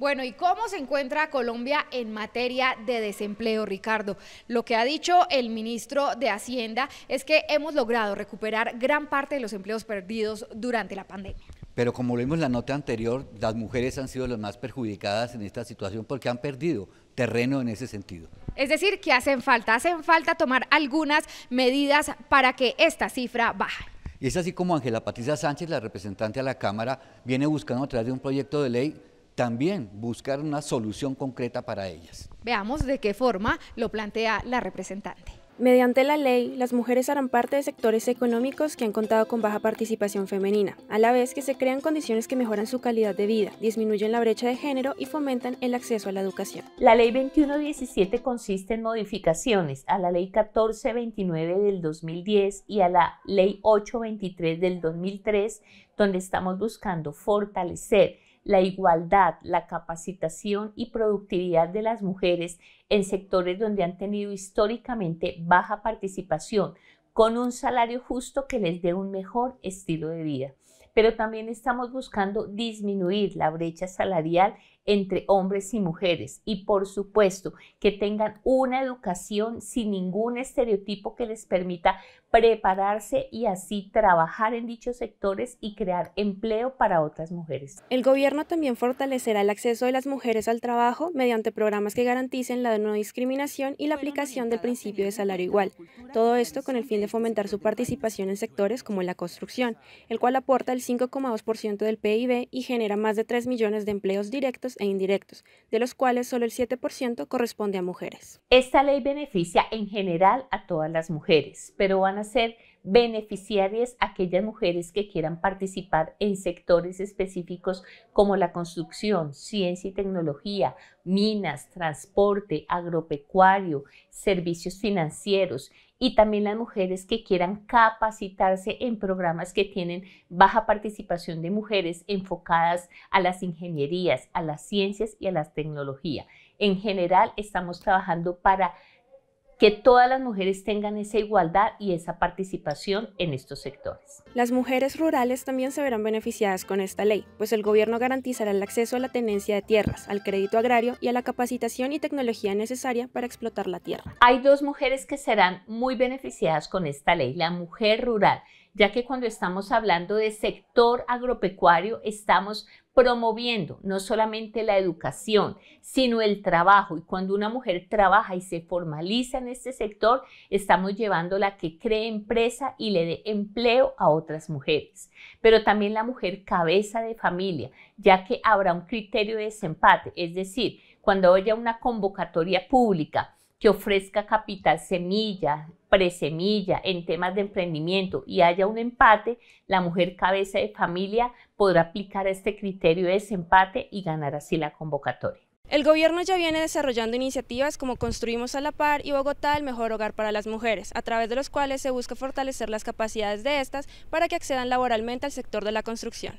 Bueno, ¿y cómo se encuentra Colombia en materia de desempleo, Ricardo? Lo que ha dicho el ministro de Hacienda es que hemos logrado recuperar gran parte de los empleos perdidos durante la pandemia. Pero como lo vimos en la nota anterior, las mujeres han sido las más perjudicadas en esta situación porque han perdido terreno en ese sentido. Es decir, que hacen falta, hacen falta tomar algunas medidas para que esta cifra baje. Y es así como Ángela Patricia Sánchez, la representante a la Cámara, viene buscando a través de un proyecto de ley también buscar una solución concreta para ellas. Veamos de qué forma lo plantea la representante. Mediante la ley, las mujeres harán parte de sectores económicos que han contado con baja participación femenina, a la vez que se crean condiciones que mejoran su calidad de vida, disminuyen la brecha de género y fomentan el acceso a la educación. La ley 2117 consiste en modificaciones a la ley 1429 del 2010 y a la ley 823 del 2003, donde estamos buscando fortalecer la igualdad, la capacitación y productividad de las mujeres en sectores donde han tenido históricamente baja participación, con un salario justo que les dé un mejor estilo de vida. Pero también estamos buscando disminuir la brecha salarial entre hombres y mujeres y por supuesto que tengan una educación sin ningún estereotipo que les permita prepararse y así trabajar en dichos sectores y crear empleo para otras mujeres. El gobierno también fortalecerá el acceso de las mujeres al trabajo mediante programas que garanticen la no discriminación y la aplicación del principio de salario igual. Todo esto con el fin de fomentar su participación en sectores como la construcción, el cual aporta el 5,2% del PIB y genera más de 3 millones de empleos directos e indirectos, de los cuales solo el 7% corresponde a mujeres. Esta ley beneficia en general a todas las mujeres, pero van a ser beneficiarias aquellas mujeres que quieran participar en sectores específicos como la construcción, ciencia y tecnología, minas, transporte, agropecuario, servicios financieros y también las mujeres que quieran capacitarse en programas que tienen baja participación de mujeres enfocadas a las ingenierías, a las ciencias y a la tecnología. En general estamos trabajando para que todas las mujeres tengan esa igualdad y esa participación en estos sectores. Las mujeres rurales también se verán beneficiadas con esta ley, pues el gobierno garantizará el acceso a la tenencia de tierras, al crédito agrario y a la capacitación y tecnología necesaria para explotar la tierra. Hay dos mujeres que serán muy beneficiadas con esta ley, la mujer rural ya que cuando estamos hablando de sector agropecuario estamos promoviendo no solamente la educación, sino el trabajo. Y cuando una mujer trabaja y se formaliza en este sector, estamos llevándola a que cree empresa y le dé empleo a otras mujeres. Pero también la mujer cabeza de familia, ya que habrá un criterio de desempate, es decir, cuando haya una convocatoria pública que ofrezca capital semilla, presemilla en temas de emprendimiento y haya un empate, la mujer cabeza de familia podrá aplicar este criterio de desempate y ganar así la convocatoria. El gobierno ya viene desarrollando iniciativas como Construimos a la Par y Bogotá el mejor hogar para las mujeres, a través de los cuales se busca fortalecer las capacidades de estas para que accedan laboralmente al sector de la construcción.